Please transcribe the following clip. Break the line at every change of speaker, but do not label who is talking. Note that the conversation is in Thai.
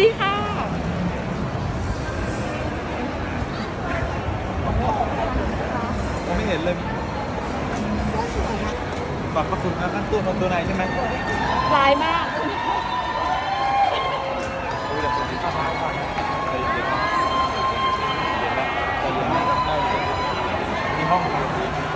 ดีค่ะ
ผมไม่เห็นเลยฝากกระคุณนะขั้นตัวของตัวไหนใช่ไหม
ลายมาก
ดูจากส่วนที่ข้ามาก่อนใจเย็นนะเย็นแใจเย็นได้มีห้องครับ